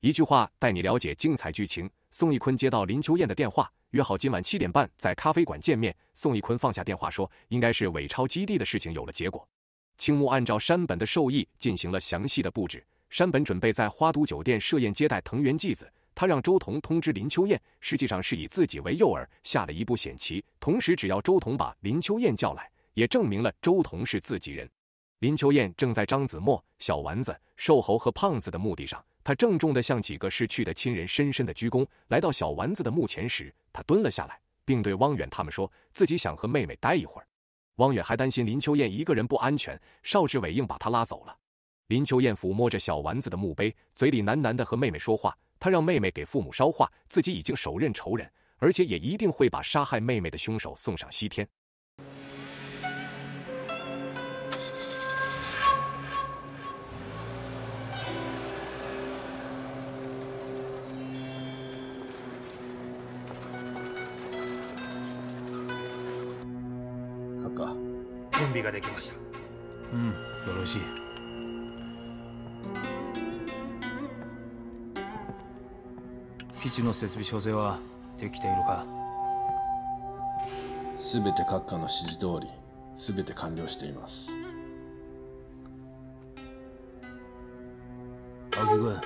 一句话带你了解精彩剧情。宋逸坤接到林秋燕的电话，约好今晚七点半在咖啡馆见面。宋逸坤放下电话说：“应该是伪钞基地的事情有了结果。”青木按照山本的授意进行了详细的布置。山本准备在花都酒店设宴接待藤原纪子，他让周彤通知林秋燕，实际上是以自己为诱饵，下了一步险棋。同时，只要周彤把林秋燕叫来，也证明了周彤是自己人。林秋燕正在张子墨、小丸子、瘦猴和胖子的墓地上，他郑重地向几个逝去的亲人深深的鞠躬。来到小丸子的墓前时，他蹲了下来，并对汪远他们说自己想和妹妹待一会儿。汪远还担心林秋燕一个人不安全，邵志伟硬把她拉走了。林秋燕抚摸着小丸子的墓碑，嘴里喃喃地和妹妹说话。她让妹妹给父母捎话，自己已经手刃仇人，而且也一定会把杀害妹妹的凶手送上西天。ができました。うんよろしい。基地の設備調整はできているか？全て閣下の指示通り全て完了しています。青木君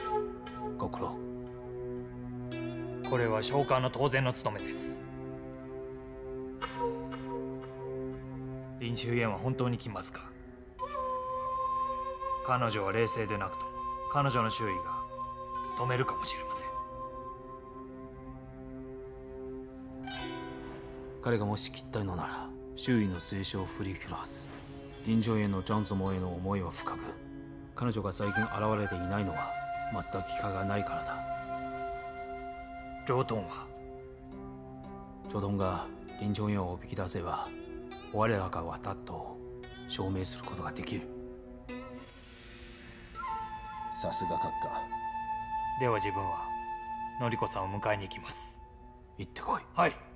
ご苦労。これは召喚の当然の務めです林中燕は本当に来ますか？彼女は冷静でなくとも彼女の周囲が止めるかもしれません。彼がもし切ったのなら周囲の静止を振り切るはず。臨場へのジャンズモへの思いは深く彼女が最近現れていないのは全く機会がないからだ。上トンは？ジョドンが臨場へをおびき出せば我らが渡っと証明することができる。さすが閣下。では自分はのりこさんを迎えに行きます。行ってこい。はい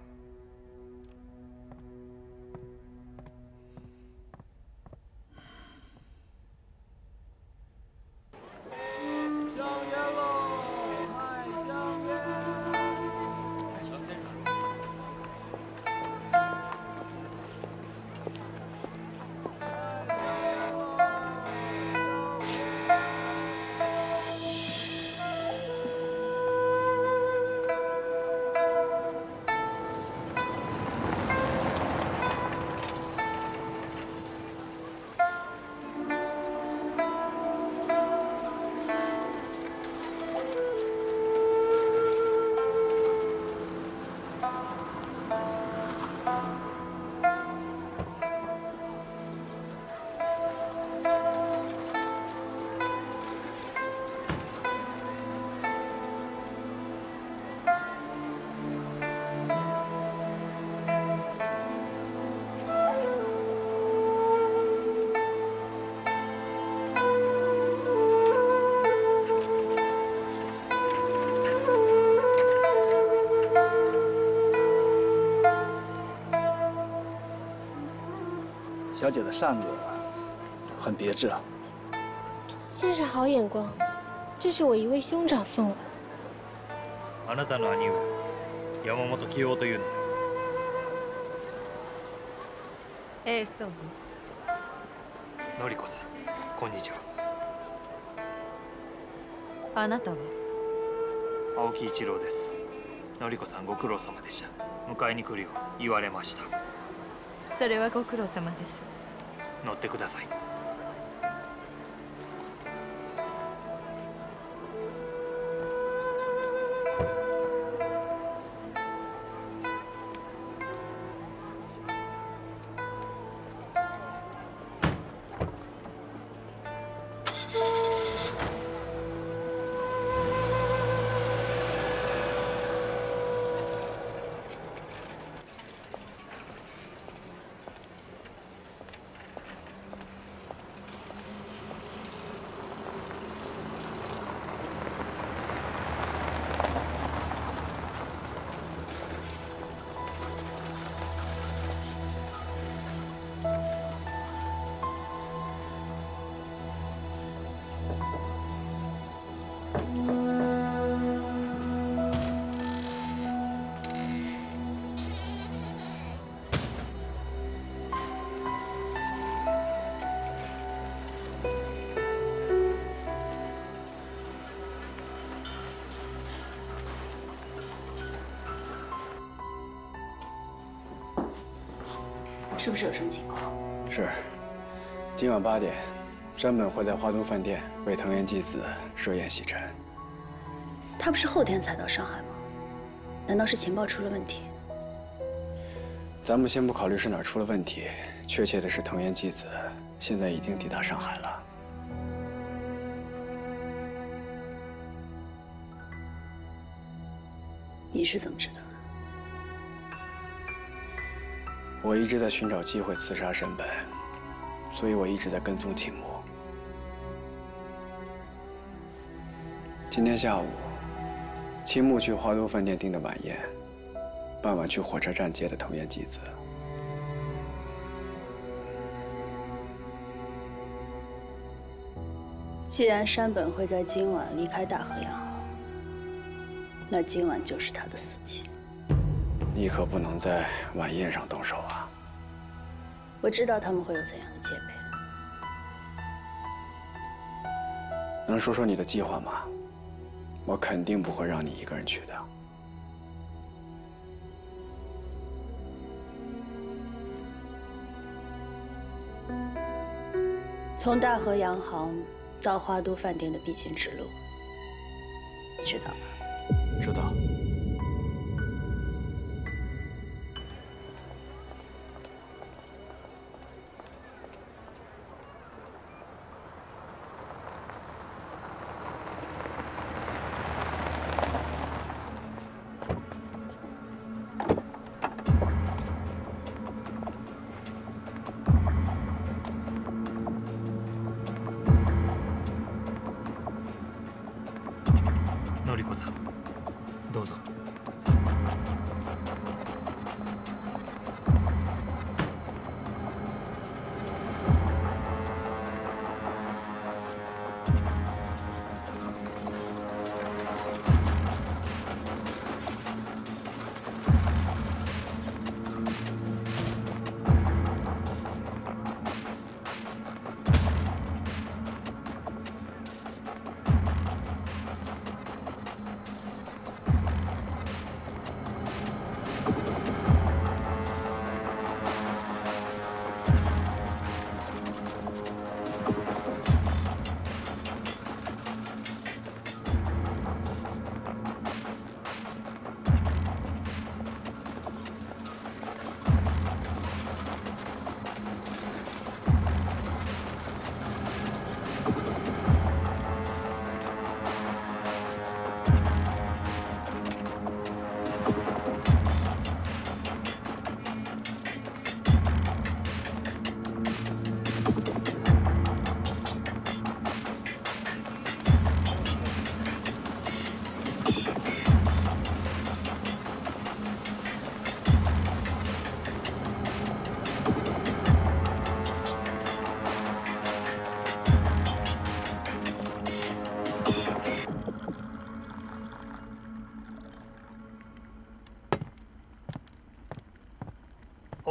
小姐的扇子很别致啊。先生好眼光，这是我一位兄长送。我的。あなたの兄上山本清夫というの。ええそうのりこさんこんにちは。あなたは？青木一郎です。のりこさんご苦労様でした。迎えに来るよう言われました。それはご苦労様です乗ってください。是不是有什么情况？是，今晚八点，山本会在华东饭店为藤原纪子设宴洗尘。他不是后天才到上海吗？难道是情报出了问题？咱们先不考虑是哪儿出了问题，确切的是藤原纪子现在已经抵达上海了。你是怎么知道我一直在寻找机会刺杀山本，所以我一直在跟踪秦牧。今天下午，秦牧去华都饭店订的晚宴，傍晚去火车站接的藤原纪子。既然山本会在今晚离开大和洋行，那今晚就是他的死期。你可不能在晚宴上动手啊！我知道他们会有怎样的戒备。能说说你的计划吗？我肯定不会让你一个人去的。从大和洋行到花都饭店的必经之路，你知道吗？知道。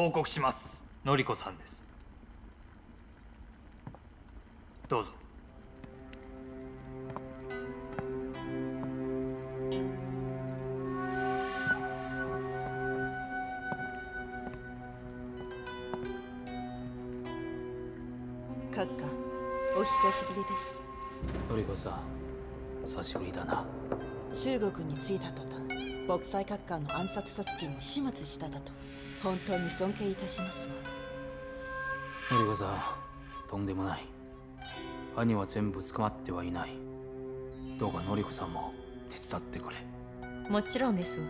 報告します。のりこさんです。どうぞ。閣下お久しぶりです。のりこさん久しぶりだな。中国に着いた途端国際閣下の暗殺殺人を始末しただと本当に尊敬いたしますわ。のりこさんとんでもない。犯人は全部捕まってはいない。どうかのりこさんも手伝ってくれ。もちろんですわ。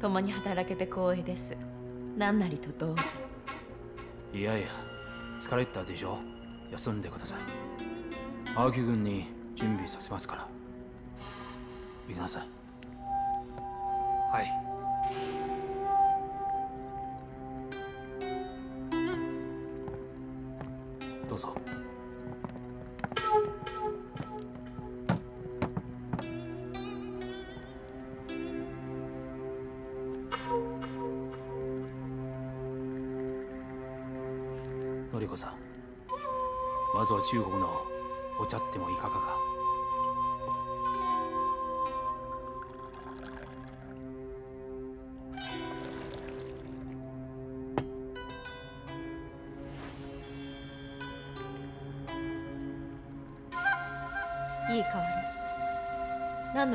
共に働けて光栄です。何なりとどうぞ。いやいや疲れたでしょ。休んでください。青木軍に準備させますから。行きなさい。はいどうぞ。のりこさんまずは中国のお茶ってもいかがか？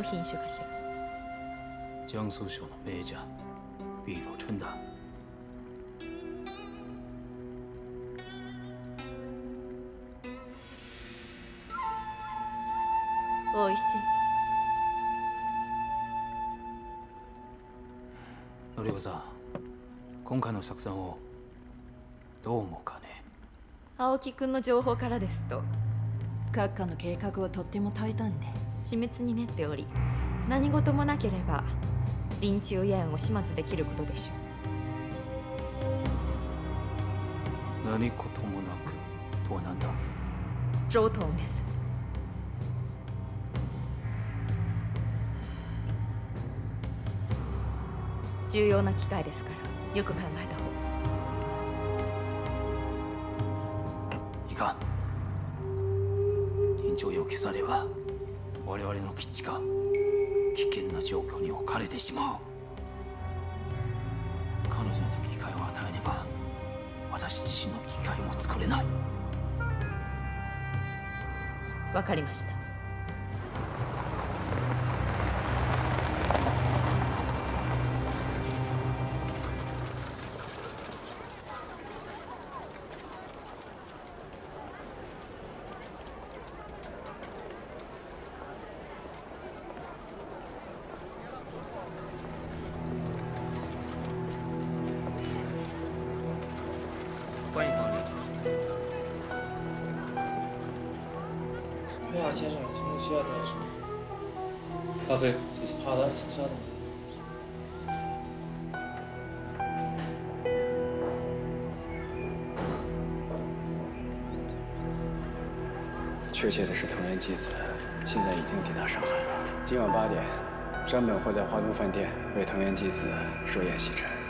品種かしら。江苏省的名家碧螺春的。おいしい。のりこさん今回の作戦をどう思うかね。青木くんの情報からですと。閣下の計画はとっても大胆で緻密に練っており何事もなければ臨中野縁を始末できることでしょう。何事もなくとは何だ？上等です。重要な機会ですからよく考えた方が。いかん。臨場へを消されば我々の基地が危険な状況に置かれてしまう。彼女に機会を与えねば私自身の機会も作れない。わかりました。好的，请稍等。确切的是，藤原纪子现在已经抵达上海了。今晚八点，山本会在华东饭店为藤原纪子设宴洗尘。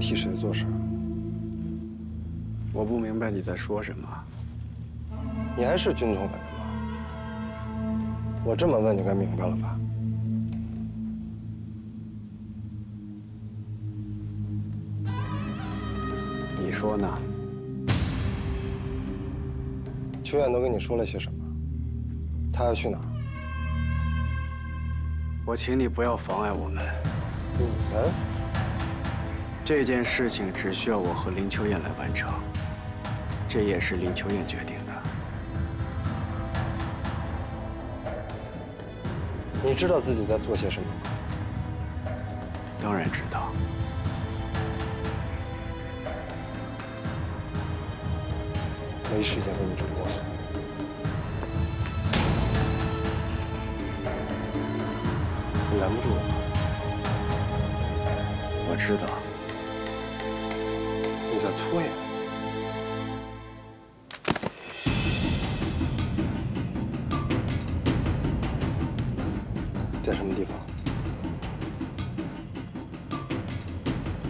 替谁做事？我不明白你在说什么。你还是军统的人吗？我这么问你该明白了吧？你说呢？秋燕都跟你说了些什么？她要去哪儿？我请你不要妨碍我们。你们？这件事情只需要我和林秋燕来完成，这也是林秋燕决定的。你知道自己在做些什么吗？当然知道。没时间跟你这么啰嗦。你拦不住我。我知道。你在拖延。在什么地方？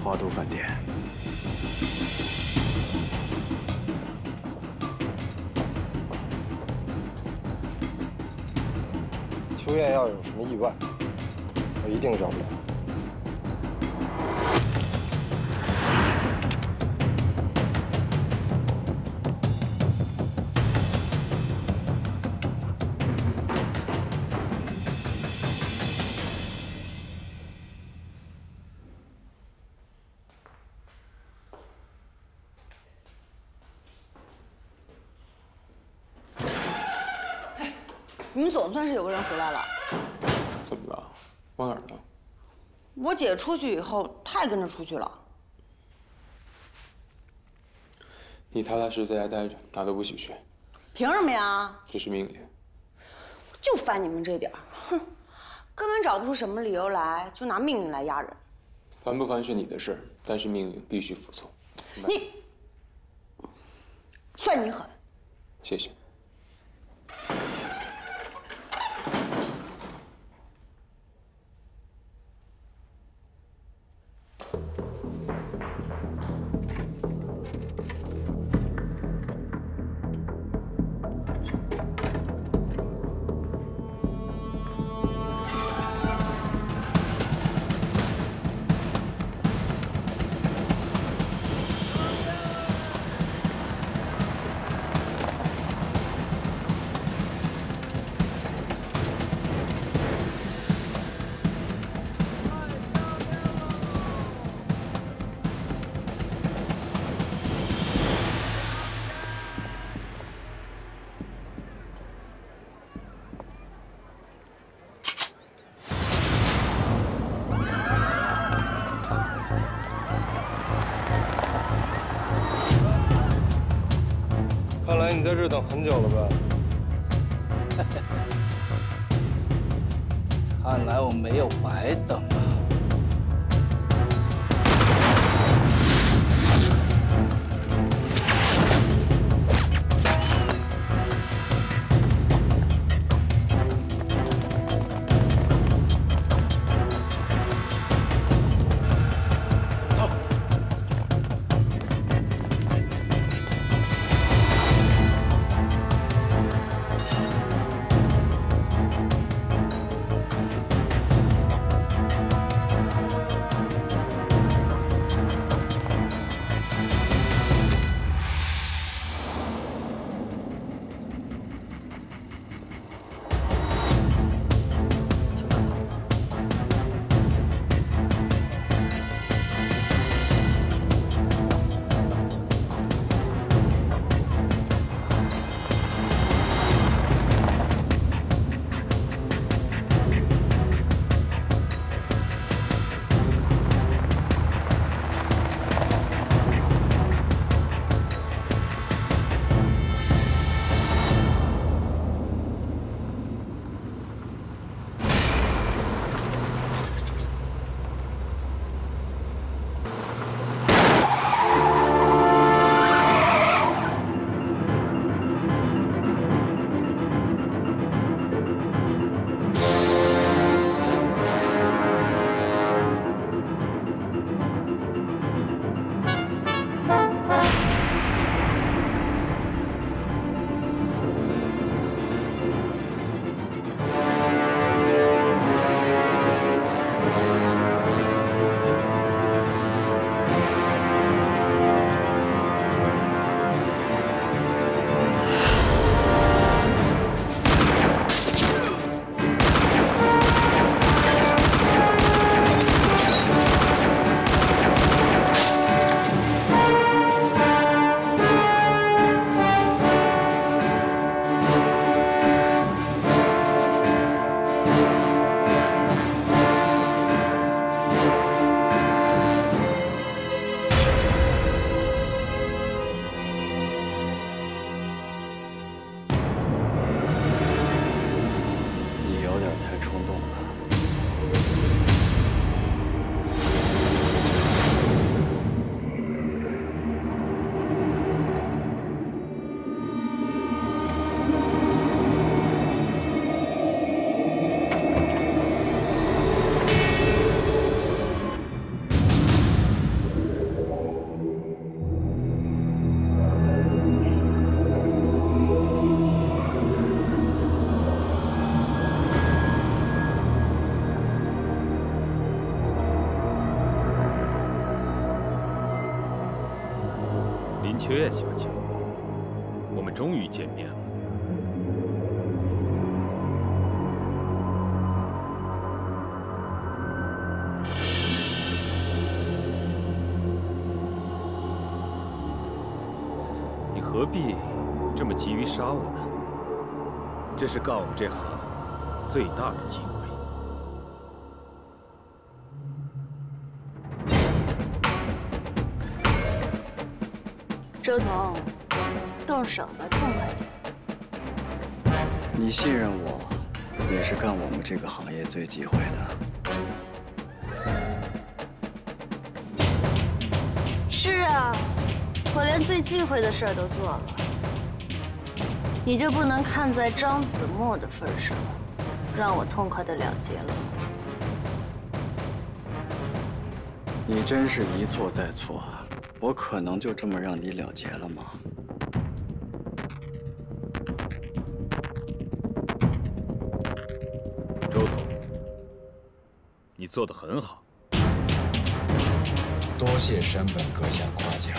花都饭店。秋燕要有什么意外，我一定饶不了。们总算是有个人回来了。怎么了？往哪儿呢？我姐出去以后，他也跟着出去了。你踏踏实实在家待着，哪都不许去。凭什么呀？这是命令。就烦你们这点儿，哼，根本找不出什么理由来，就拿命令来压人。烦不烦是你的事儿，但是命令必须服从。你，算你狠。谢谢。看来你在这等很久了吧？看来我没有白等秋燕小姐，我们终于见面了。你何必这么急于杀我呢？这是干我们这行最大的机会。周彤，动手吧，痛快点。你信任我，也是干我们这个行业最忌讳的。是啊，我连最忌讳的事儿都做了，你就不能看在张子墨的份上，让我痛快的了结了？你真是一错再错，我可能就这么让你了结了吗？周董，你做的很好。多谢山本阁下夸奖。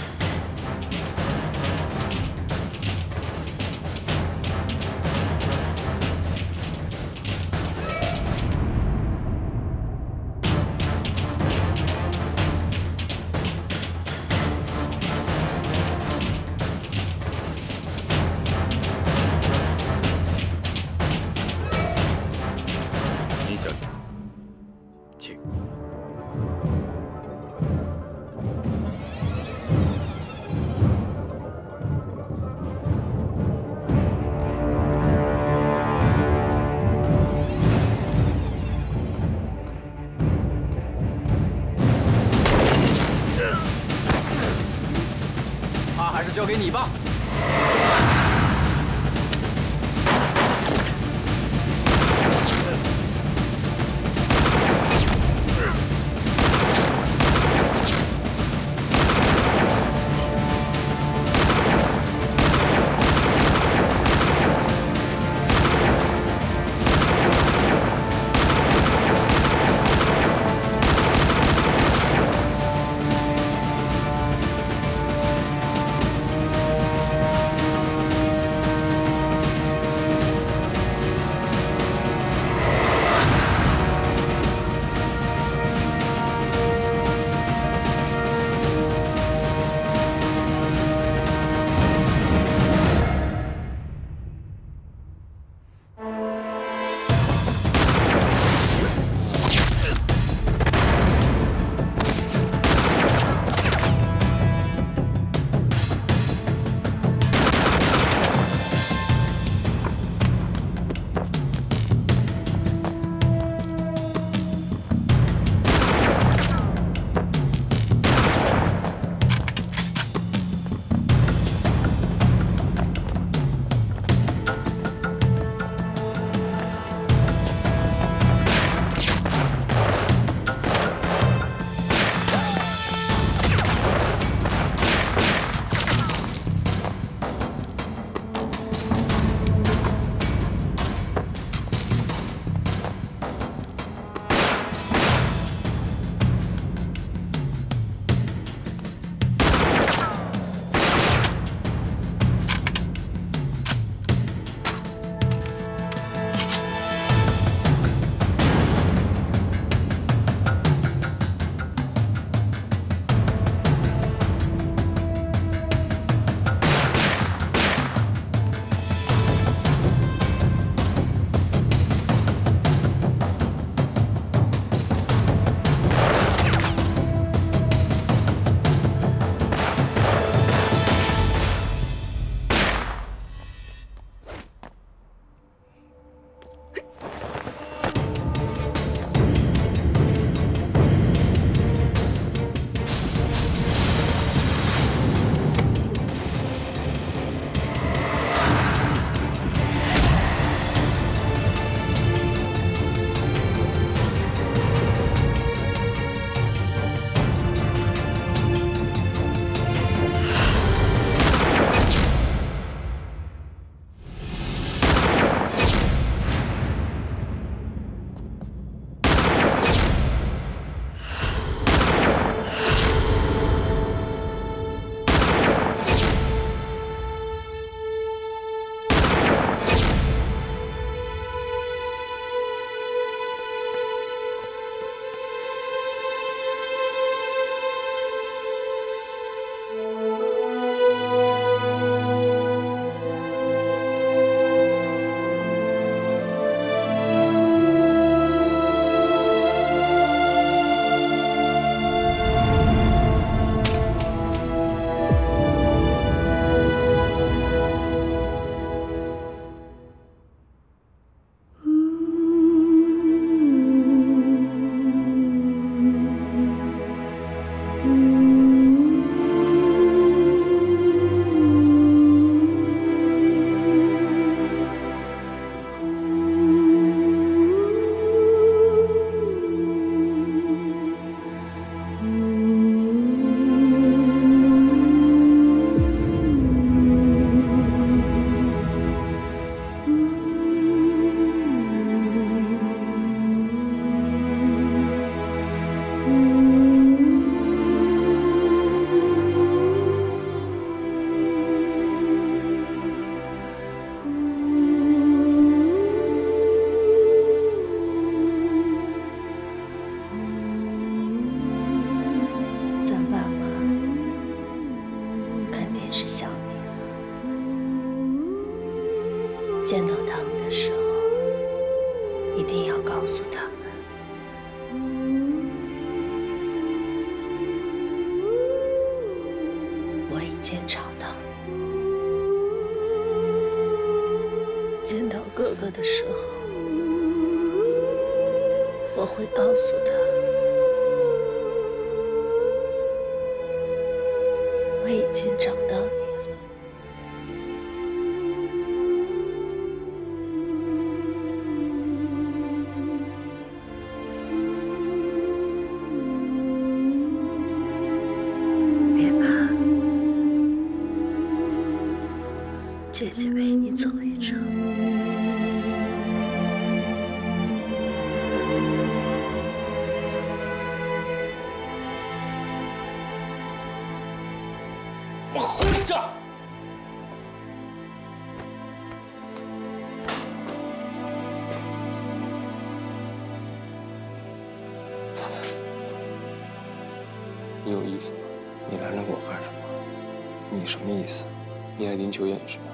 秋燕是吧？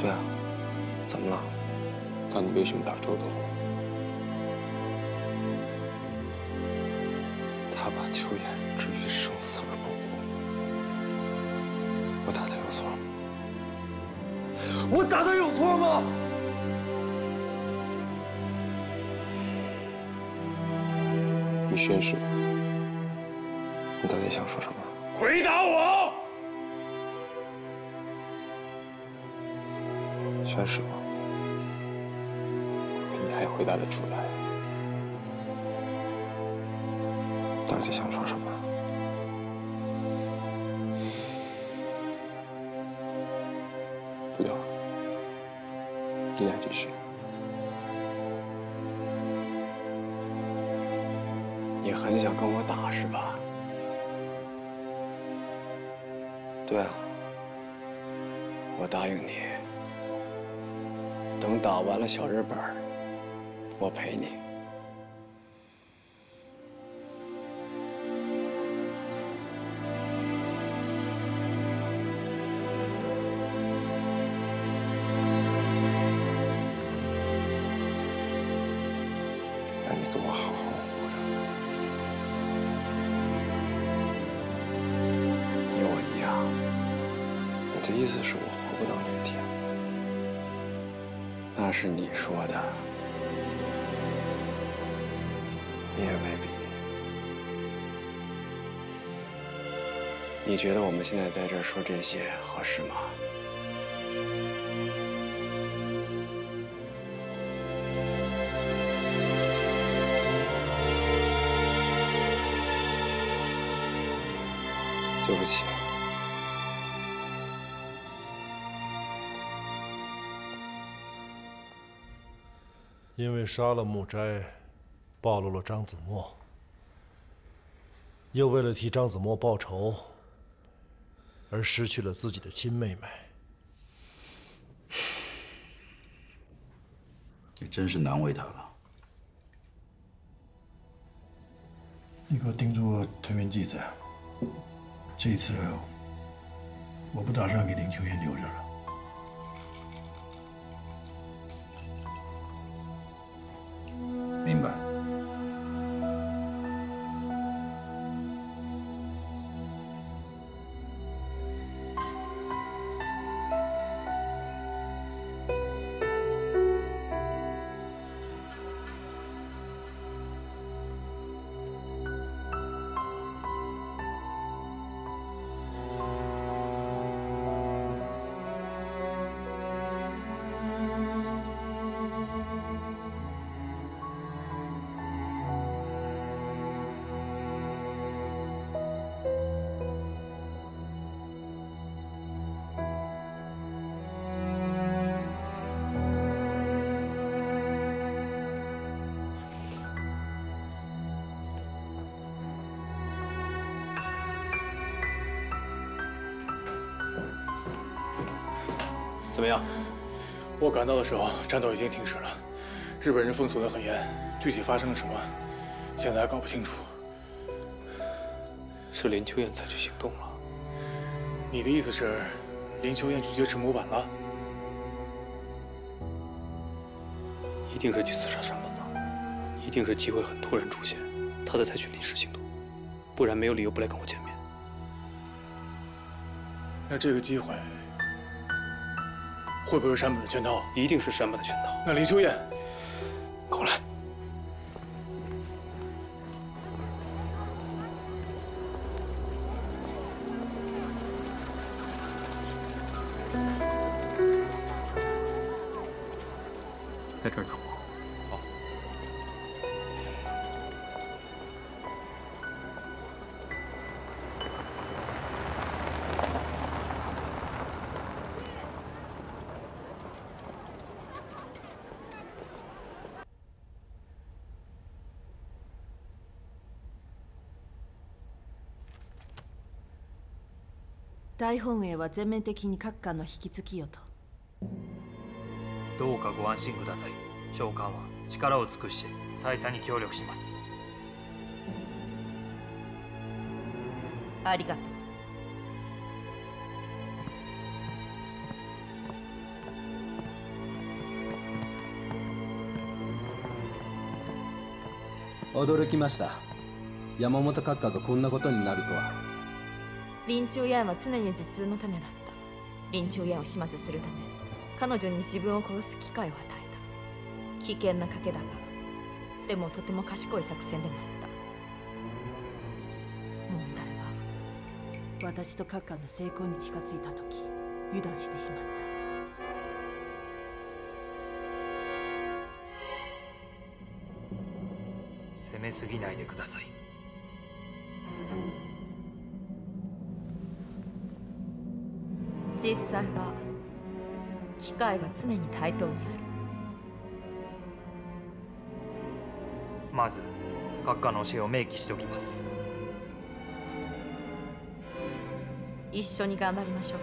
对啊，怎么了？那你为什么打周董？他把秋燕置于生死而不顾，我打他有错吗？我打他有错吗？你宣誓，你到底想说什么？回答我！宣誓吗？我以为你还回答得出来。到底想说什么？不聊了，你俩继续。你很想跟我打是吧？对啊，我答应你，等打完了小日本，我陪你。你觉得我们现在在这儿说这些合适吗？对不起。因为杀了木斋，暴露了张子墨，又为了替张子墨报仇，而失去了自己的亲妹妹。你真是难为他了。你给我盯住藤原纪子，这次我不打算给林秋燕留着了。我赶到的时候，战斗已经停止了，日本人封锁的很严，具体发生了什么，现在还搞不清楚。是林秋燕采取行动了？你的意思是，林秋燕去劫持模板了？一定是去刺杀山本了，一定是机会很突然出现，他才采取临时行动，不然没有理由不来跟我见面。那这个机会会不会是山本的圈套？一定是山本的圈套。那林秋燕，大本営は全面的に各艦の引き継ぎよと。どうかご安心ください。召喚は力を尽くして大佐に協力します。ありがとう。驚きました。山本閣下がこんなことになるとは林中燕は常に頭痛の種だった。林中燕を始末するため彼女に自分を殺す機会を与えた。危険な賭けだがでもとても賢い作戦でもあった。問題は私と閣下の成功に近づいた時油断してしまった。攻めすぎないでください。実際は機会は常に対等にある。まず閣下の教えを明記しておきます。一緒に頑張りましょう。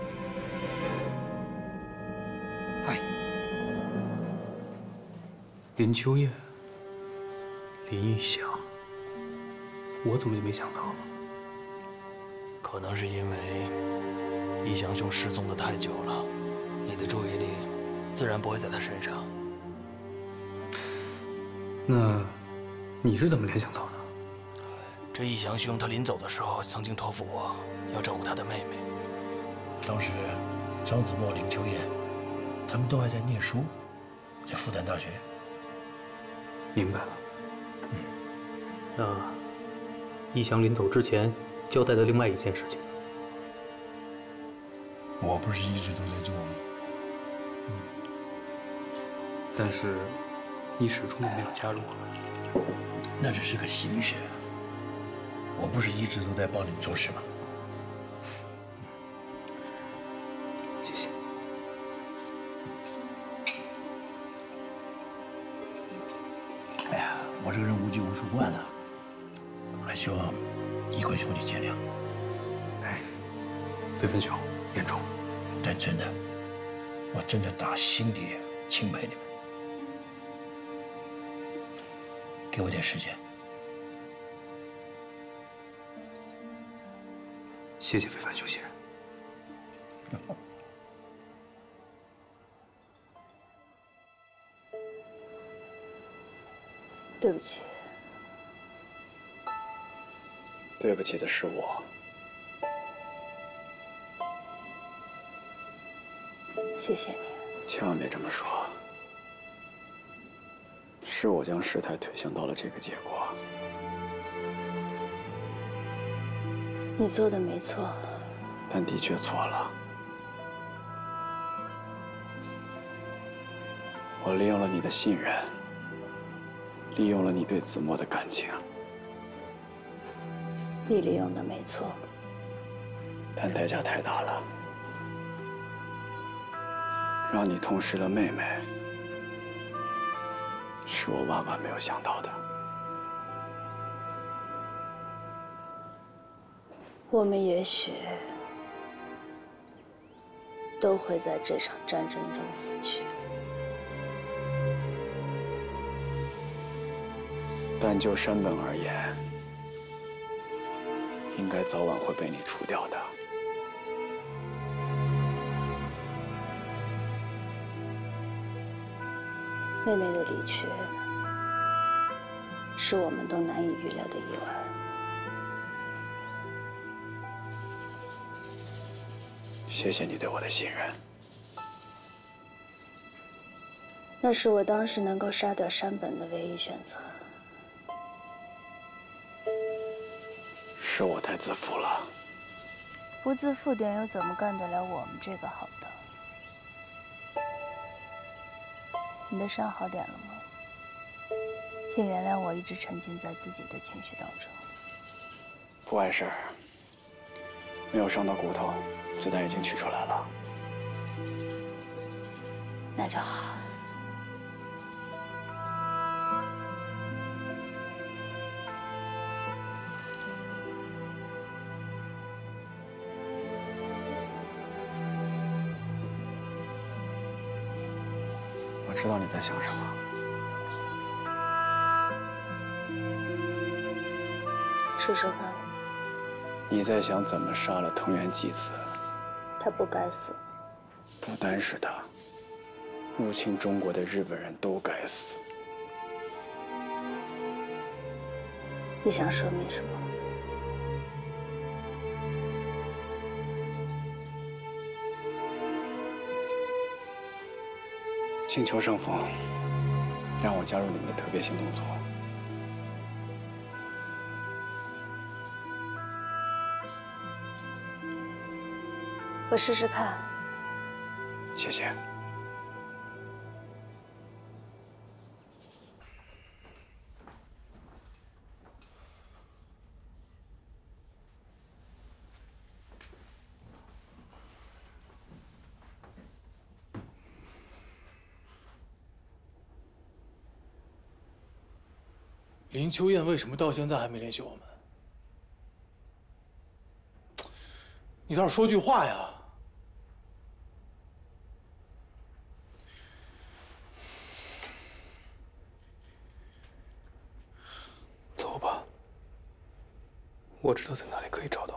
林秋燕、林义祥，我怎么就没想到？呢？可能是因为义祥兄失踪的太久了，你的注意力自然不会在他身上。那你是怎么联想到的？这易翔兄他临走的时候曾经托付我要照顾他的妹妹。当时张子墨、林秋燕他们都还在念书，在复旦大学。明白了。嗯那易翔临走之前交代的另外一件事情，我不是一直都在做吗？但是你始终没有加入我们。那只是个形式。我不是一直都在帮你们做事吗？谢谢。哎呀，我这个人无拘无束惯了，还希望一坤兄弟见谅。哎，飞分兄，言重。但真的，我真的打心底钦佩你们。给我点时间。谢谢非凡兄先生。对不起，对不起的是我。谢谢你。千万别这么说。是我将事态推向到了这个结果。你做的没错，但的确错了。我利用了你的信任，利用了你对子墨的感情。你利用的没错，但代价太大了，让你痛失了妹妹，是我万万没有想到的。我们也许都会在这场战争中死去，但就山本而言，应该早晚会被你除掉的。妹妹的离去，是我们都难以预料的意外。谢谢你对我的信任。那是我当时能够杀掉山本的唯一选择。是我太自负了。不自负点又怎么干得了我们这个行当？你的伤好点了吗？请原谅我一直沉浸在自己的情绪当中。不碍事儿，没有伤到骨头，子弹已经取出来了。那就好。知道你在想什么。说说看。你在想怎么杀了藤原纪子？他不该死。不单是他，入侵中国的日本人都该死。你想说明什么？请求上峰，让我加入你们的特别行动组。我试试看。谢谢。林秋燕为什么到现在还没联系我们？你倒是说句话呀！走吧，我知道在哪里可以找到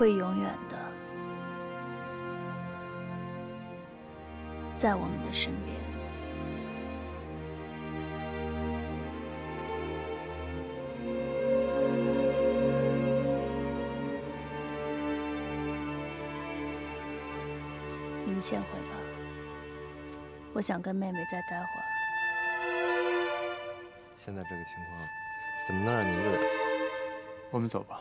会永远的在我们的身边。你们先回吧，我想跟妹妹再待会儿。现在这个情况，怎么能让你一个人？我们走吧。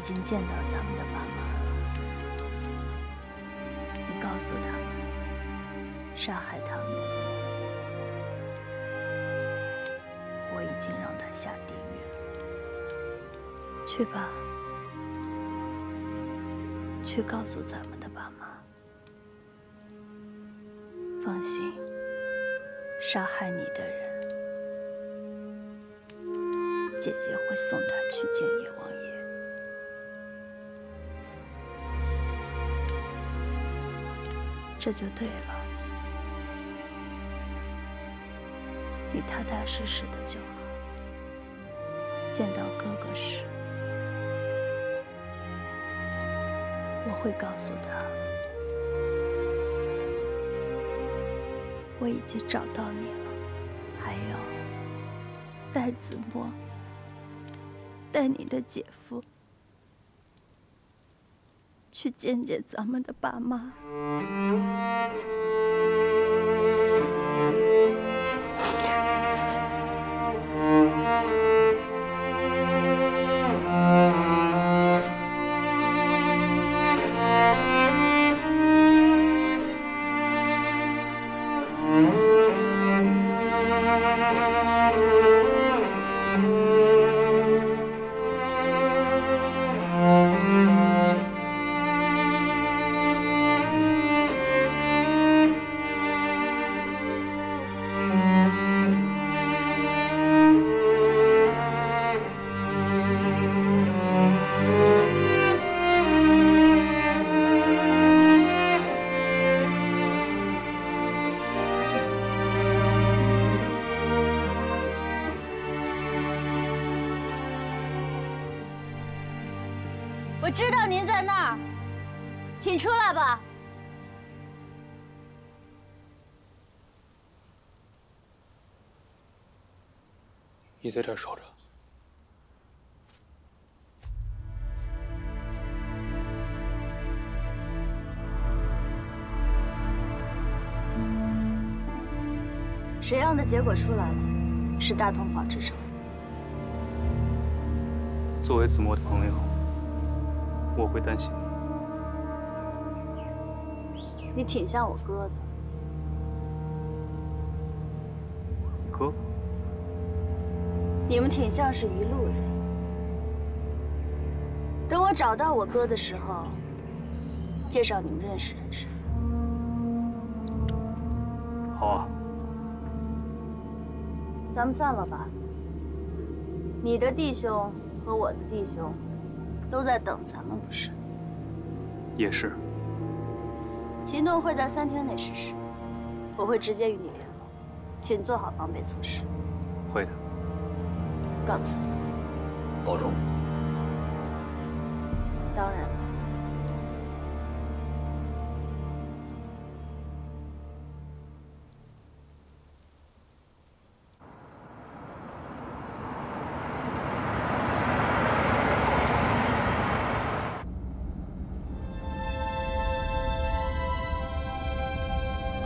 已经见到咱们的爸妈了。你告诉他们，杀害他们的人，我已经让他下地狱了。去吧，去告诉咱们的爸妈。放心，杀害你的人。姐姐会送他去见阎王这就对了，你踏踏实实的就好。见到哥哥时，我会告诉他，我已经找到你了，还有。带子墨，带你的姐夫去见见咱们的爸妈。出来吧。你在这儿守着。审样的结果出来了，是大同纺织厂。作为子墨的朋友，我会担心你。挺像我哥的。哥？你们挺像是一路人。等我找到我哥的时候，介绍你们认识认识。好啊。咱们散了吧。你的弟兄和我的弟兄都在等咱们，不是？也是。行动会在三天内实施，我会直接与你联络，请做好防备措施。会的。告辞。保重。当然。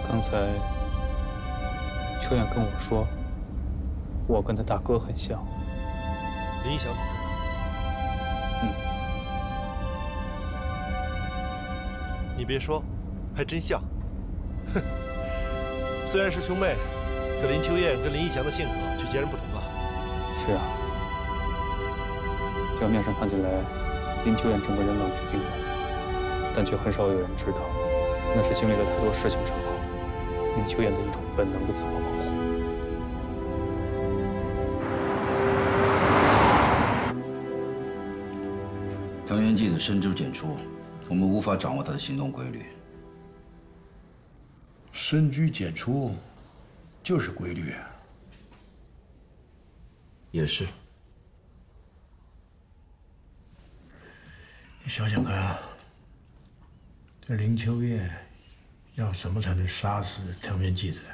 刚才秋燕跟我说，我跟他大哥很像。林祥同志，嗯，你别说，还真像。哼，虽然是兄妹，可林秋燕跟林一祥的性格却截然不同啊。是啊，表面上看起来，林秋燕整个人冷冰冰的，但却很少有人知道，那是经历了太多事情之后，林秋燕的一种本能的自我保护。唐元纪的深居简出，我们无法掌握他的行动规律。深居简出，就是规律啊。也是。你想想看啊，这林秋燕要怎么才能杀死藤原纪子？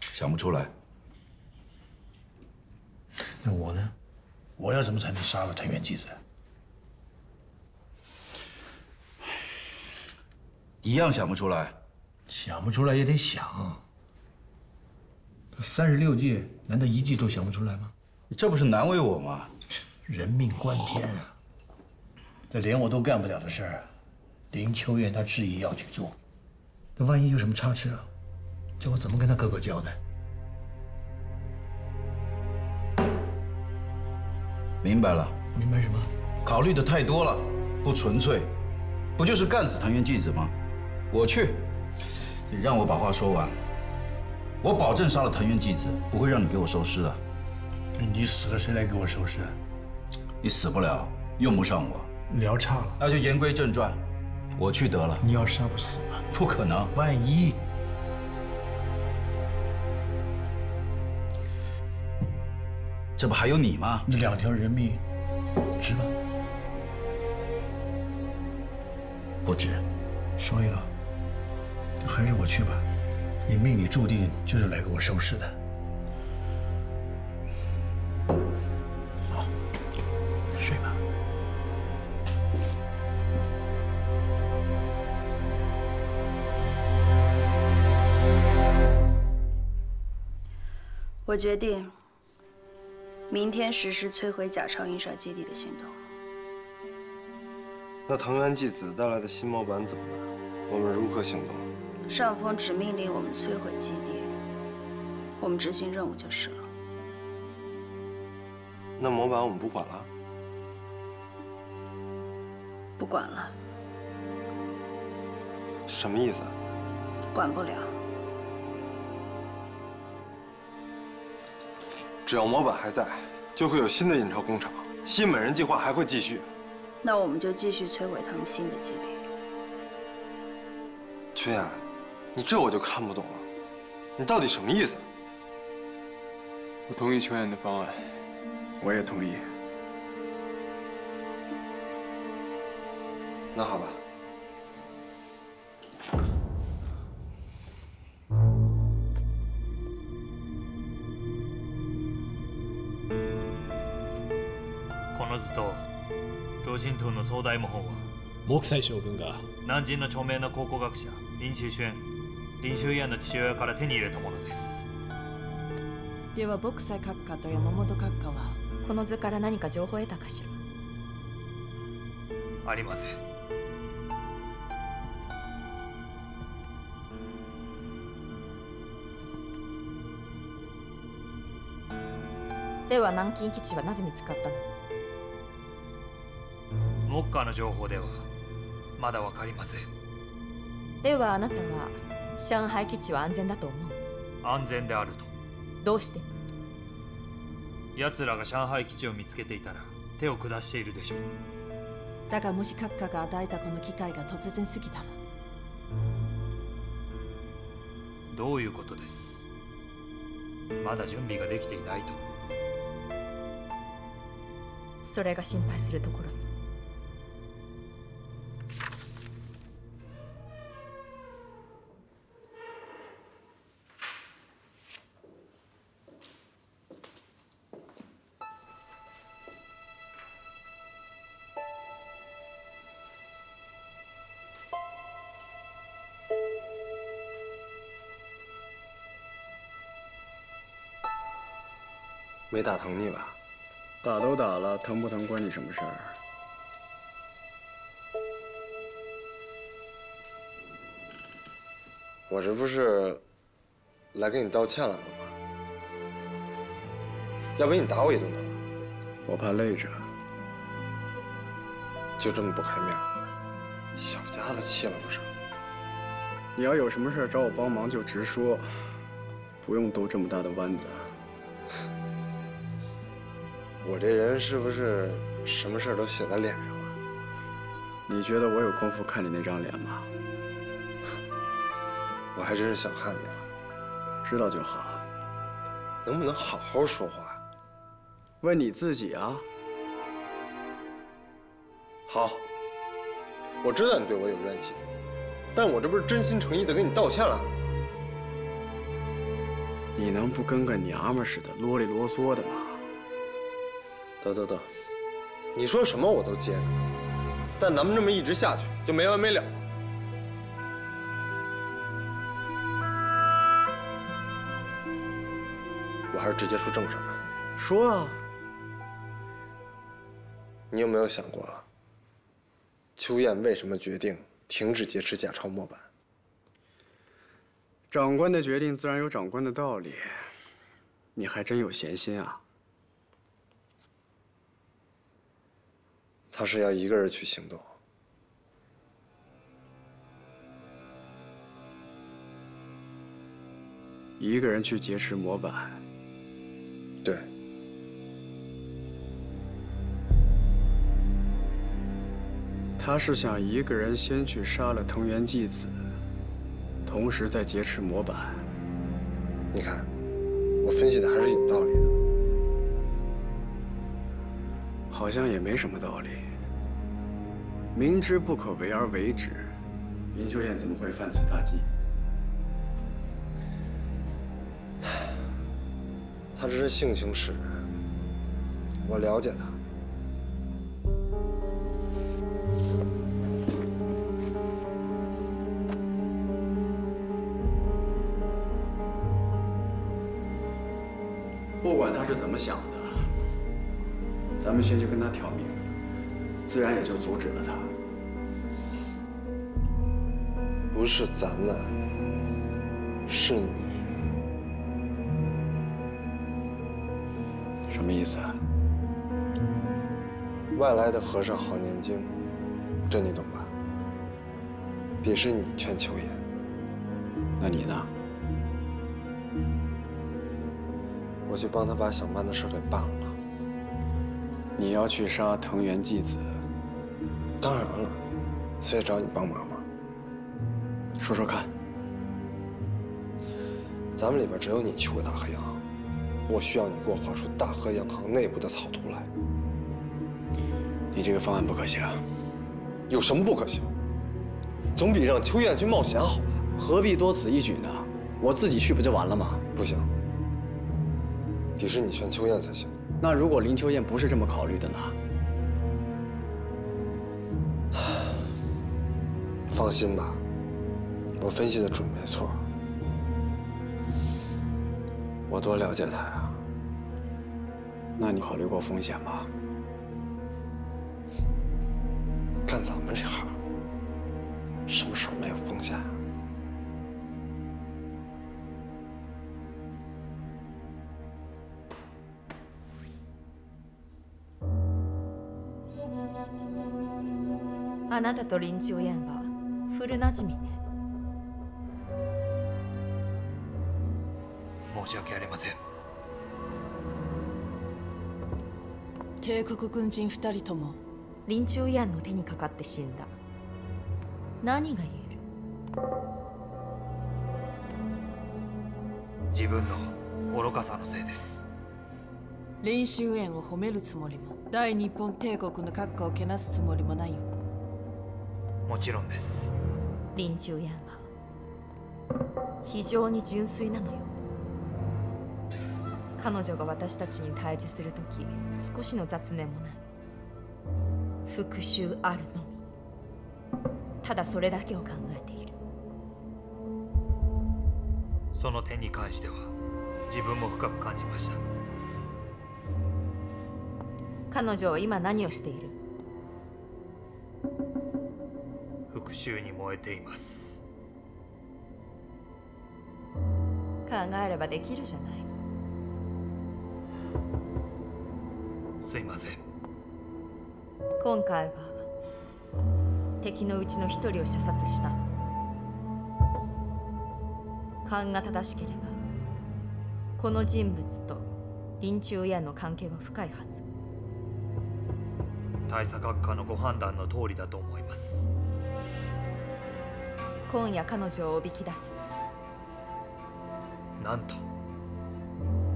想不出来。那我呢？我要怎么才能杀了藤原纪子？一样想不出来。想不出来也得想。三十六计，难道一计都想不出来吗？你这不是难为我吗？人命关天啊！这连我都干不了的事儿，林秋燕她执意要去做，那万一有什么差池啊？叫我怎么跟她哥哥交代？明白了。明白什么？考虑的太多了，不纯粹。不就是干死藤原纪子吗？我去。你让我把话说完。我保证杀了藤原纪子，不会让你给我收尸的。你死了，谁来给我收尸？你死不了，用不上我。聊差了。那就言归正传，我去得了。你要杀不死吗？不可能。万一……这不还有你吗？那两条人命，值吗？不值。所以了，还是我去吧。你命里注定就是来给我收尸的。我决定明天实施摧毁假钞印刷基地的行动。那藤原纪子带来的新模板怎么办？我们如何行动？上峰只命令我们摧毁基地，我们执行任务就是了。那模板我们不管了？不管了。什么意思？管不了。只要模板还在，就会有新的印钞工厂，新美人计划还会继续。那我们就继续摧毁他们新的基地。秋燕，你这我就看不懂了，你到底什么意思？我同意秋燕的方案。我也同意。那好吧。老人島の総大模倣は？木西将軍が。南京の著名な考古学者林中轩林修燕の父親から手に入れたものです。では牧西閣下と山本閣下はこの図から何か情報を得たかしありません。では南京基地はなぜ見つかったの？目下の情報ではまだわかりません。ではあなたは上海基地は安全だと思う。安全であると。どうして？奴らが上海基地を見つけていたら手を下しているでしょう。だがもし閣下が与えたこの機会が突然過ぎたら。どういうことです？まだ準備ができていないと。それが心配するところ没打疼你吧？打都打了，疼不疼关你什么事儿？我这不是来给你道歉来了吗？要不你打我一顿得了。我怕累着。就这么不开面，小家子气了不少。你要有什么事找我帮忙就直说，不用兜这么大的弯子。我这人是不是什么事都写在脸上了？你觉得我有功夫看你那张脸吗？我还真是小看你了。知道就好。能不能好好说话？问你自己啊。好，我知道你对我有怨气，但我这不是真心诚意的给你道歉了？你能不跟个娘们似的啰里啰嗦的吗？得得得，你说什么我都接着，但咱们这么一直下去就没完没了了。我还是直接说正事吧。说啊。你有没有想过，秋燕为什么决定停止劫持假钞模板？长官的决定自然有长官的道理。你还真有闲心啊！他是要一个人去行动，一个人去劫持模板。对，他是想一个人先去杀了藤原纪子，同时再劫持模板。你看，我分析的还是有道理的。好像也没什么道理。明知不可为而为之林秋燕怎么会犯此大忌？她这是性情使然我了解她。不管她是怎么想的咱们先去跟她挑明。自然也就阻止了他。不是咱们，是你。什么意思啊？外来的和尚好念经，这你懂吧？得是你劝秋言。那你呢？我去帮他把想办的事给办了。你要去杀藤原纪子？当然了，所以找你帮忙嘛。说说看。咱们里边只有你去过大河洋，我需要你给我画出大河洋行内部的草图来。你这个方案不可行。有什么不可行？总比让秋燕去冒险好吧？何必多此一举呢？我自己去不就完了吗？不行，得是你劝秋燕才行。那如果林秋燕不是这么考虑的呢？放心吧，我分析的准没错。我多了解他呀。那你考虑过风险吗？干咱们这行，什么事没有风险啊？あなたと林中燕は 古なじみね。申し訳ありません。帝国軍人二人とも。林中燕の手にかかって死んだ。何が言える？自分の愚かさのせいです。林修燕を褒めるつもりも。大日本帝国の閣下をけなすつもりもないよ。もちろんです林中燕は。非常に純粋なのよ。彼女が私たちに対峙するとき少しの雑念もない。復讐あるのみ。ただそれだけを考えている。その点に関しては自分も深く感じました。彼女は今何をしている？復讐に燃えています。考えればできるじゃない。すいません。今回は敵のうちの一人を射殺した。勘が正しければこの人物と林中燕の関係は深いはず。大佐閣下のご判断の通りだと思います今夜彼女をおびき出す。なんと。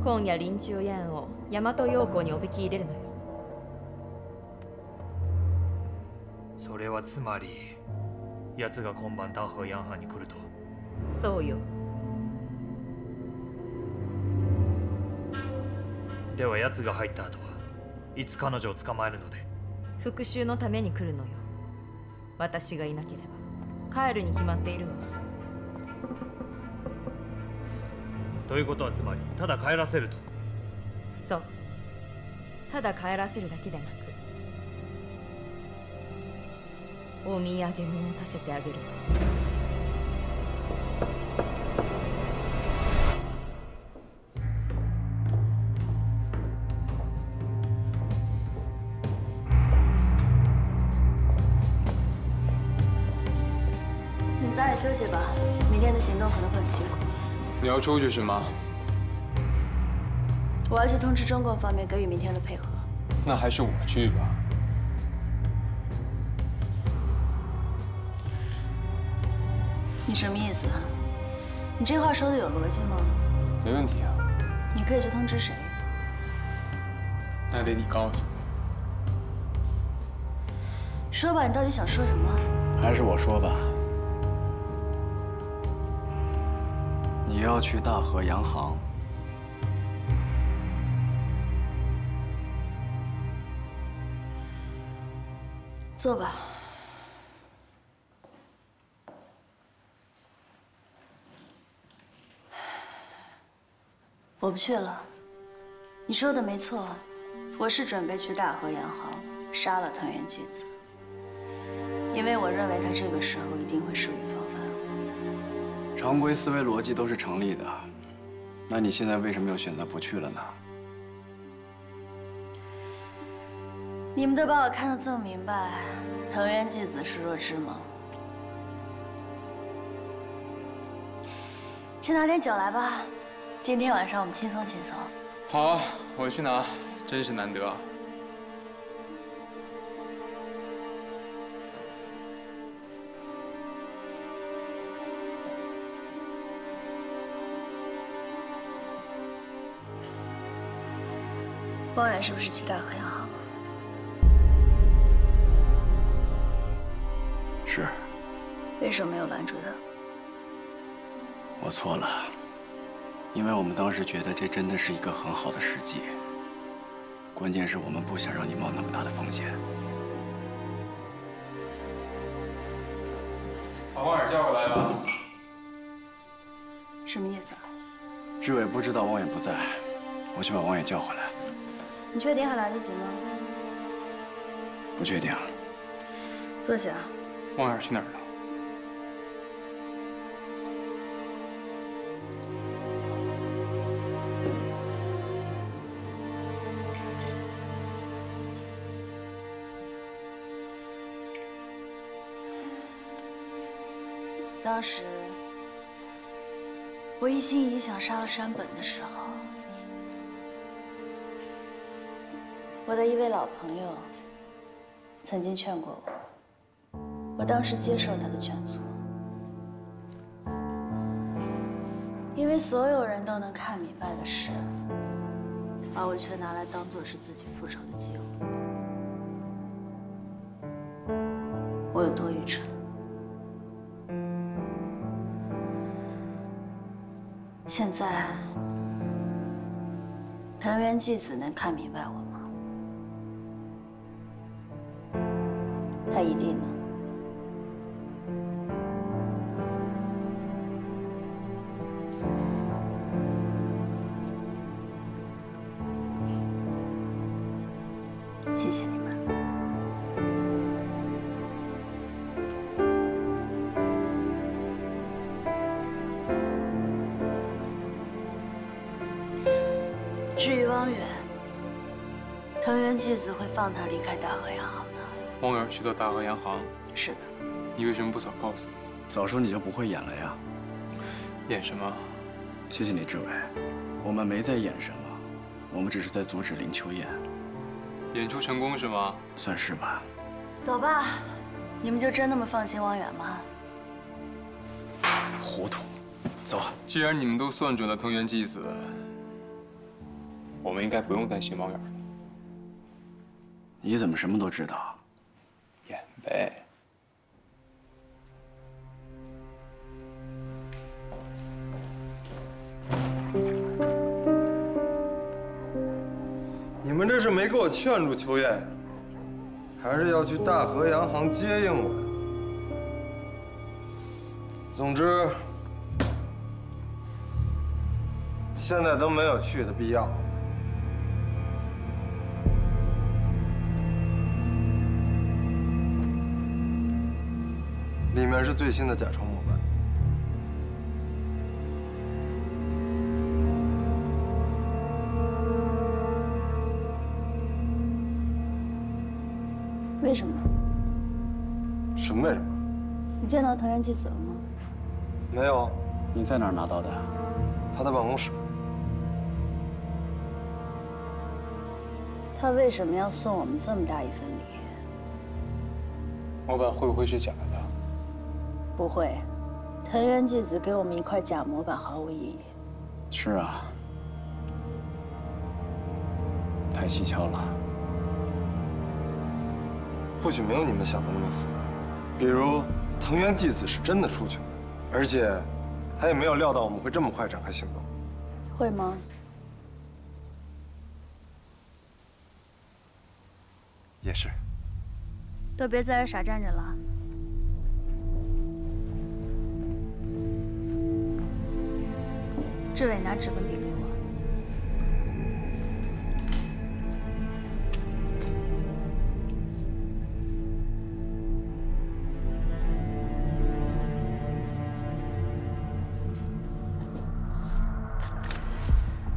今夜林中燕を大和陽光におびき入れるのよ。それはつまり奴が今晩ダーハーヤンハンに来ると。そうよ。では奴が入った後はいつ彼女を捕まえるので。復讐のために来るのよ。私がいなければ帰るに決まっているわということはつまりただ帰らせると。そう。ただ帰らせるだけでなくお土産も持たせてあげる。わ你早点休息吧，明天的行动可能会很辛苦。你要出去是吗？我要去通知中共方面给予明天的配合。那还是我去吧。你什么意思？你这话说的有逻辑吗？没问题啊。你可以去通知谁？那得你告诉我。说吧，你到底想说什么？还是我说吧。你要去大河洋行。坐吧。我不去了。你说的没错我是准备去大河洋行杀了藤原纪子。因为我认为他这个时候一定会输常规思维逻辑都是成立的，那你现在为什么又选择不去了呢？你们都把我看得这么明白，藤原纪子是弱智吗？去拿点酒来吧，今天晚上我们轻松轻松。好啊，我去拿，真是难得。汪远是不是去大河洋行了？是。为什么没有拦住他？我错了，因为我们当时觉得这真的是一个很好的时机。关键是我们不想让你冒那么大的风险。把汪远叫过来吧。什么意思？志伟不知道汪远不在，我去把汪远叫回来。你确定还来得及吗？不确定。坐下。汪远去哪儿了？当时我一心一意想杀了山本的时候，我的一位老朋友曾经劝过我，我当时接受他的劝阻，因为所有人都能看明白的事，而我却拿来当做是自己复仇的机会，我有多愚蠢？现在，藤原纪子能看明白我藤原纪子会放他离开大和洋行的。汪远去到大和洋行。是的。你为什么不早告诉我？早说你就不会演了呀。演什么？谢谢你，志伟。我们没在演什么，我们只是在阻止林秋燕。演出成功是吗？算是吧。走吧，你们就真那么放心汪远吗？糊涂。走。既然你们都算准了藤原纪子。我们应该不用担心汪远了。你怎么什么都知道？演呗。你们这是没给我劝住秋燕，还是要去大河洋行接应我？总之，现在都没有去的必要。面是最新的甲虫模板。为什么？什么为什么？你见到藤原纪子了吗？没有。你在哪儿拿到的？他的办公室。他为什么要送我们这么大一份礼？模板会不会是假的？不会，藤原纪子给我们一块假模板毫无意义。是啊，太蹊跷了。或许没有你们想的那么复杂，比如藤原纪子是真的出去了，而且他也没有料到我们会这么快展开行动。会吗？也是。都别在这傻站着了。志伟，拿纸跟笔给我。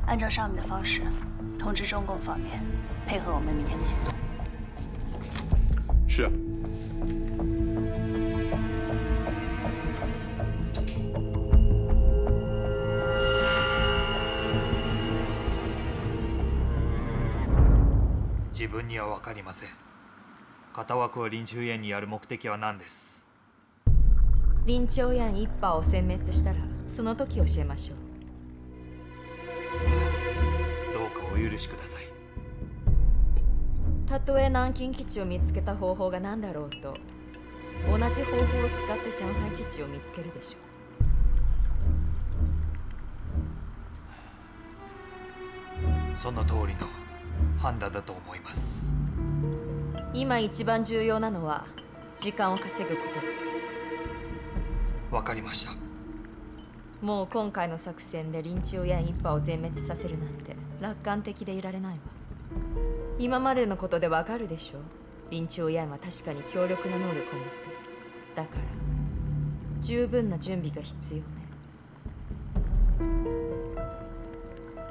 按照上面的方式，通知中共方面，配合我们明天的行动。是。分には分かりません。片枠を林中炎にやる目的は何です？林長炎一派を殲滅したらその時教えましょう。どうかお許しください。たとえ南京基地を見つけた方法が何だろうと同じ方法を使って上海基地を見つけるでしょう。その通りの判断だと思います。今一番重要なのは時間を稼ぐこと。わかりました。もう今回の作戦で臨地親一派を全滅させるなんて楽観的でいられないわ。今までのことでわかるでしょ臨地親は確かに強力な能力を持って。いるだから十分な準備が必要ね。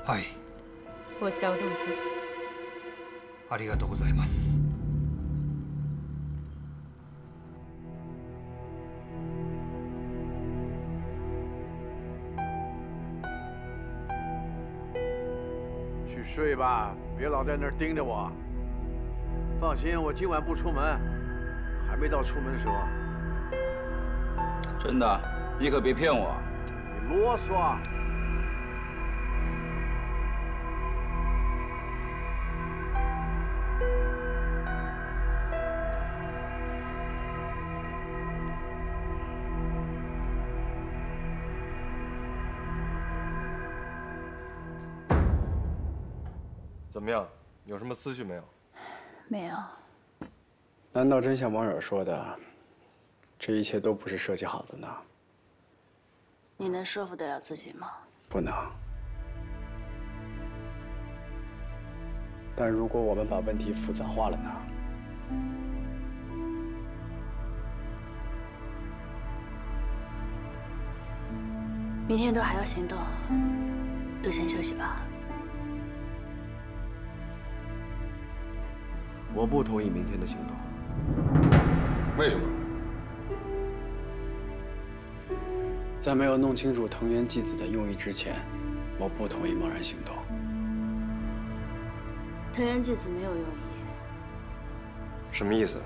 はい。お茶をどうぞありがとうございます去睡吧，别老在那儿盯着我。放心，我今晚不出门，还没到出门时候。真的，你可别骗我。你啰嗦。 么样？有什么思绪没有？没有。难道真像网友说的，这一切都不是设计好的呢？你能说服得了自己吗？不能。但如果我们把问题复杂化了呢？明天都还要行动，都先休息吧。我不同意明天的行动。为什么？在没有弄清楚藤原纪子的用意之前，我不同意贸然行动。藤原纪子没有用意。什么意思？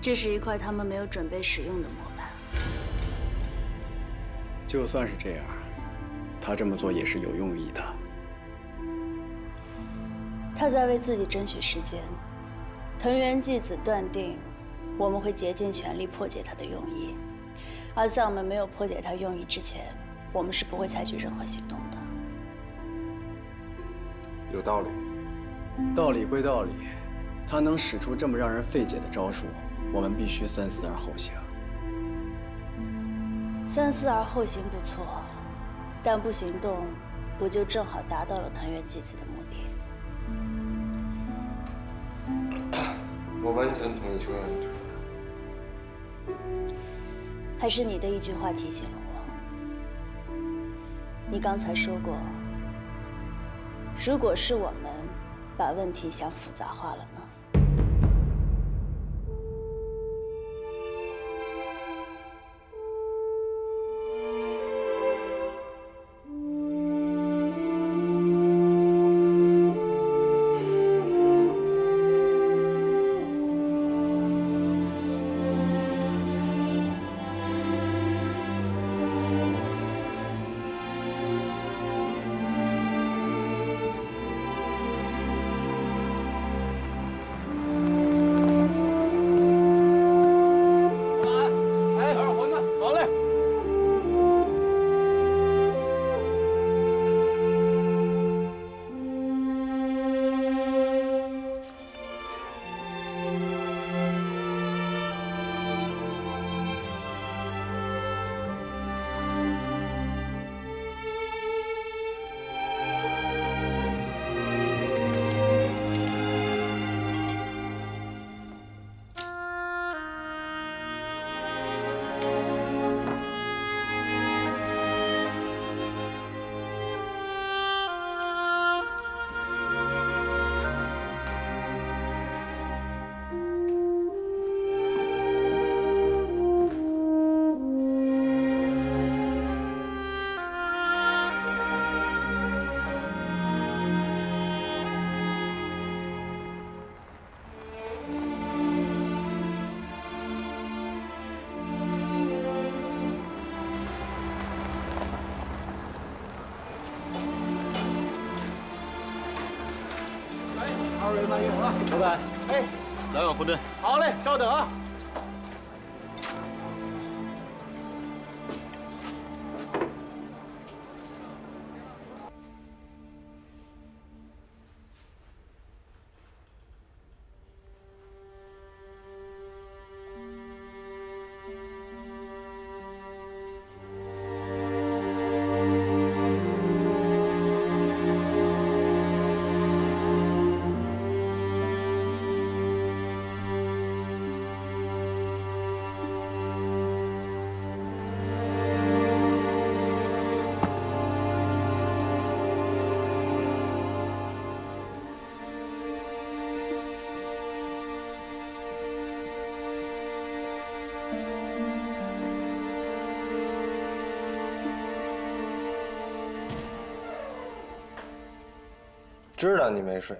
这是一块他们没有准备使用的模板。就算是这样，他这么做也是有用意的。他在为自己争取时间。藤原纪子断定，我们会竭尽全力破解他的用意，而在我们没有破解他用意之前，我们是不会采取任何行动的。有道理。道理归道理，他能使出这么让人费解的招数，我们必须三思而后行。三思而后行不错，但不行动，不就正好达到了藤原纪子的目的？我完全同意秋阳的这还是你的一句话提醒了我。你刚才说过，如果是我们把问题想复杂化了呢？来碗馄饨。好嘞，稍等啊。知道你没睡，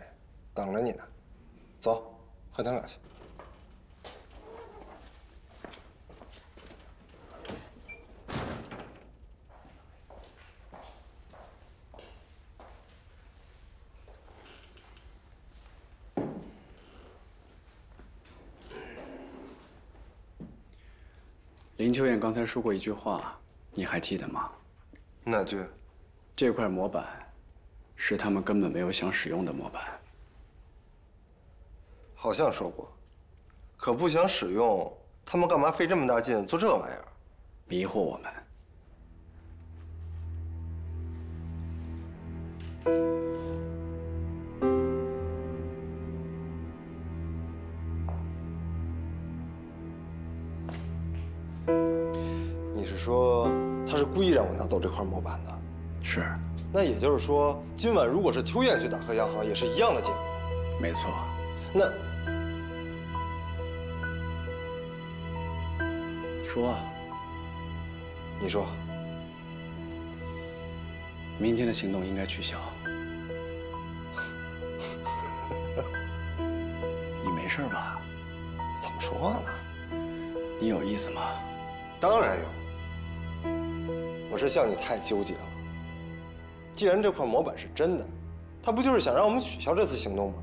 等着你呢。走，客厅聊去。林秋燕刚才说过一句话，你还记得吗？哪句？这块模板是他们根本没有想使用的模板。好像说过，可不想使用，他们干嘛费这么大劲做这玩意儿？迷惑我们。你是说他是故意让我拿走这块模板的？是。那也就是说，今晚如果是秋燕去打贺洋行，也是一样的结果。没错。那说啊，你说，明天的行动应该取消。你没事吧？怎么说话呢？你有意思吗？当然有。我是向你太纠结了。既然这块模板是真的，他不就是想让我们取消这次行动吗？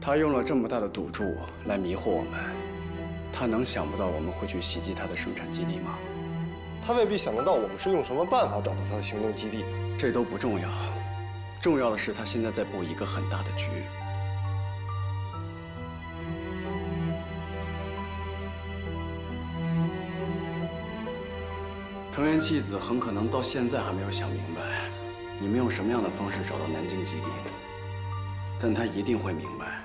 他用了这么大的赌注来迷惑我们，他能想不到我们会去袭击他的生产基地吗？他未必想得到我们是用什么办法找到他的行动基地。这都不重要，重要的是他现在在布一个很大的局。藤原纪子很可能到现在还没有想明白，你们用什么样的方式找到南京基地，但他一定会明白，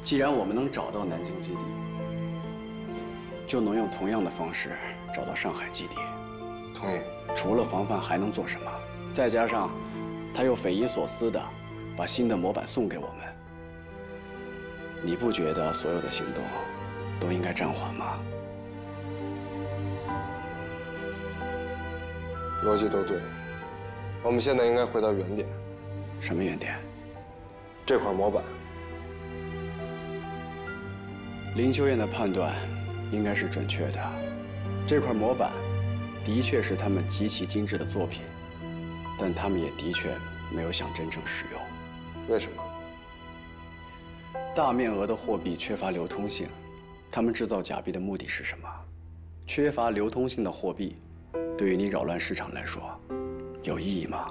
既然我们能找到南京基地，就能用同样的方式找到上海基地。同意。除了防范还能做什么？再加上，他又匪夷所思的把新的模板送给我们，你不觉得所有的行动都应该暂缓吗？逻辑都对，我们现在应该回到原点。什么原点？这块模板。林秋燕的判断应该是准确的，这块模板的确是他们极其精致的作品，但他们也的确没有想真正使用。为什么？大面额的货币缺乏流通性，他们制造假币的目的是什么？缺乏流通性的货币。对于你扰乱市场来说，有意义吗？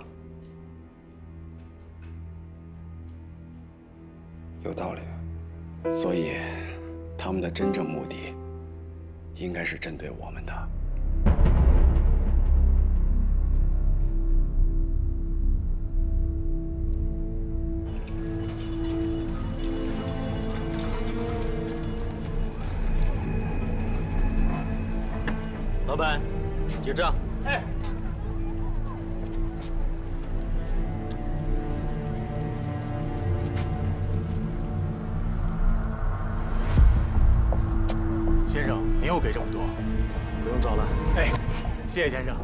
有道理。所以，他们的真正目的，应该是针对我们的。结账。哎。先生，您又给这么多，不用找了。哎，谢谢先生。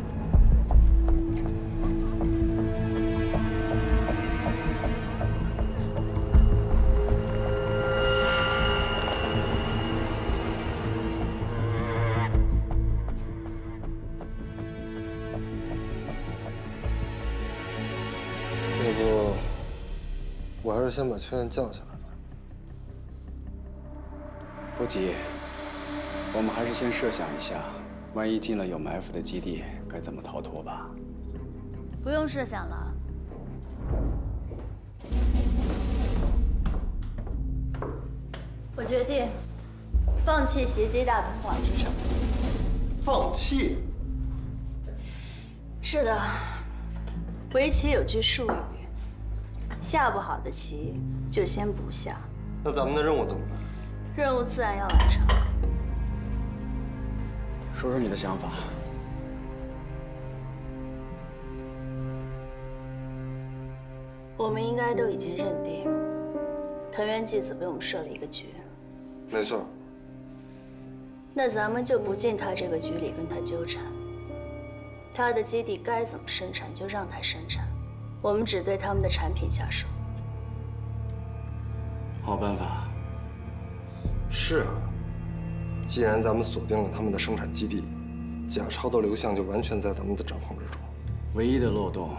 是先把秋燕叫下来吧。不急，我们还是先设想一下，万一进了有埋伏的基地，该怎么逃脱吧。不用设想了。我决定放弃袭击大同纺织城。放弃？是的，围棋有句术语，下不好的棋就先不下。那咱们的任务怎么办？任务自然要完成。说说你的想法。我们应该都已经认定，藤原纪子为我们设了一个局。没错。那咱们就不进他这个局里跟他纠缠。他的基地该怎么生产就让他生产，我们只对他们的产品下手。好办法。是啊。既然咱们锁定了他们的生产基地，假钞的流向就完全在咱们的掌控之中。唯一的漏洞，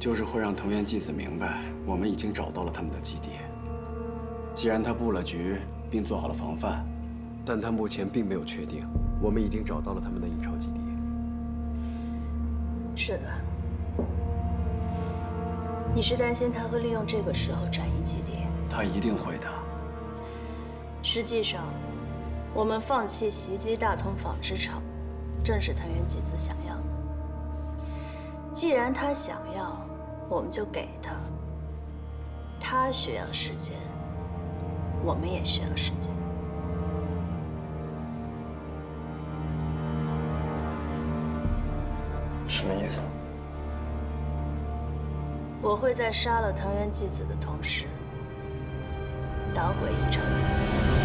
就是会让藤原纪子明白我们已经找到了他们的基地。既然他布了局，并做好了防范，但他目前并没有确定我们已经找到了他们的印钞基地。是的。你是担心他会利用这个时候转移基地？他一定会的。实际上，我们放弃袭击大同纺织厂，正是藤原纪子想要的。既然他想要，我们就给他。他需要时间，我们也需要时间。什么意思？我会在杀了藤原纪子的同时，捣毁印钞基地。